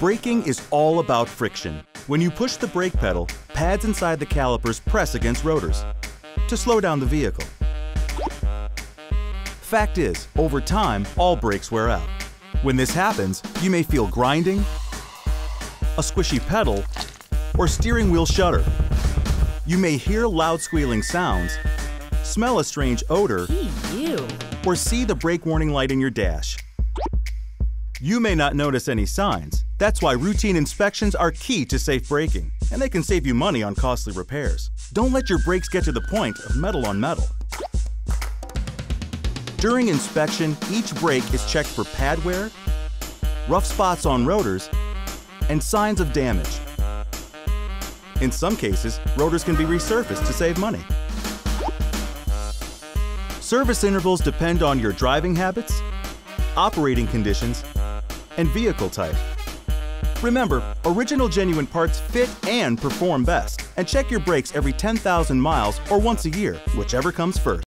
Braking is all about friction. When you push the brake pedal, pads inside the calipers press against rotors to slow down the vehicle. Fact is, over time, all brakes wear out. When this happens, you may feel grinding, a squishy pedal, or steering wheel shudder. You may hear loud squealing sounds, smell a strange odor, or see the brake warning light in your dash. You may not notice any signs. That's why routine inspections are key to safe braking, and they can save you money on costly repairs. Don't let your brakes get to the point of metal on metal. During inspection, each brake is checked for pad wear, rough spots on rotors, and signs of damage. In some cases, rotors can be resurfaced to save money. Service intervals depend on your driving habits, operating conditions, and vehicle type. Remember, original genuine parts fit and perform best. And check your brakes every 10,000 miles or once a year, whichever comes first.